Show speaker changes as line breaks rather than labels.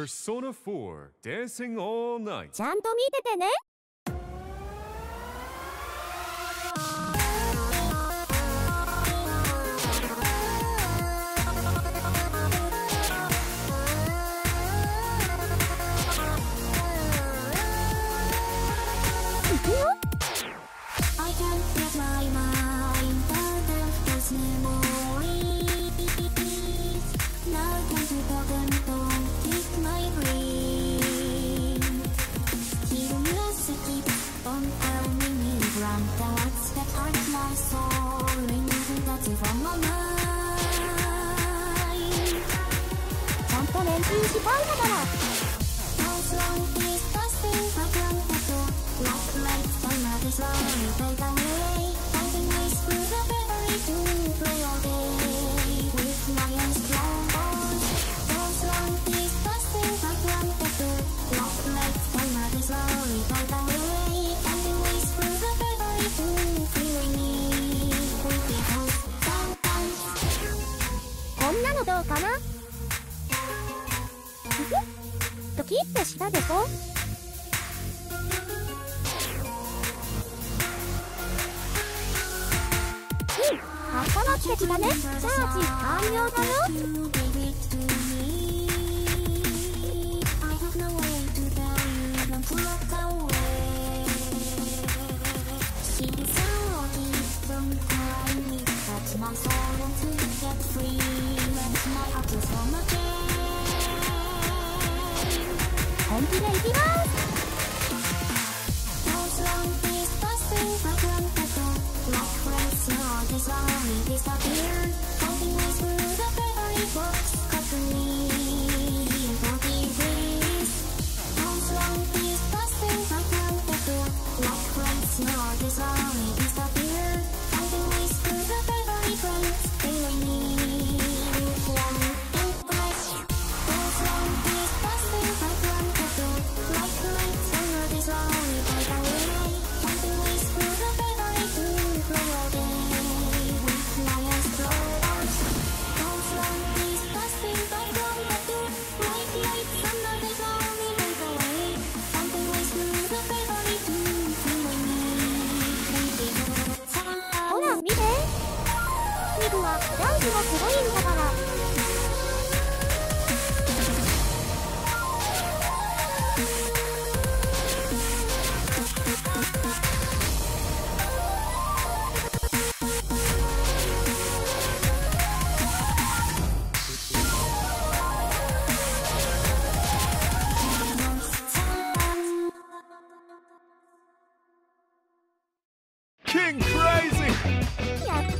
Persona 4 Dancing All Night
ちゃんと見ててねちゃんと練習したんだから。どうかな？ふふっ。としたでしょ？あっまってきたね。チャージ完了だよ「
My soul to free
本気でいきます。がすごいんだから。やった